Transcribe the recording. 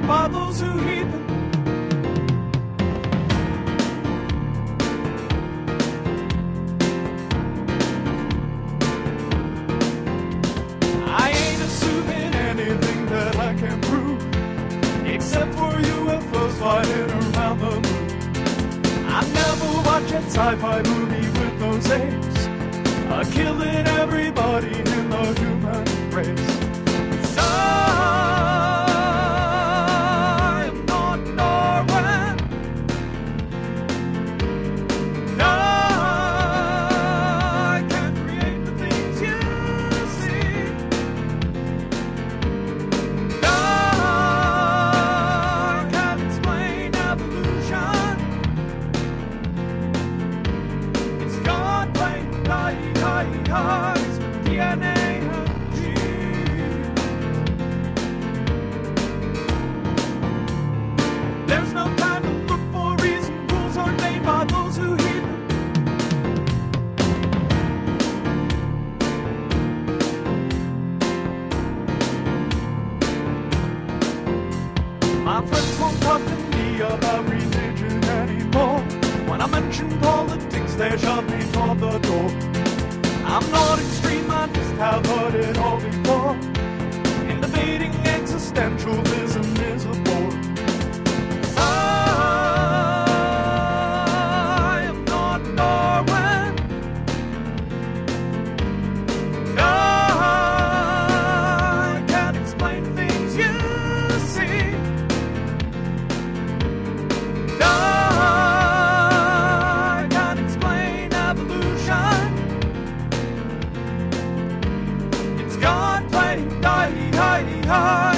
made by those who heed them. I ain't assuming anything that I can prove, except for UFOs flying around the moon. I never watch a sci-fi movie with those apes, uh, killing everybody in the human race. 'Cause about religion anymore. When I mention politics, they shove me toward the door. I'm not extreme, I just have heard it all before. time.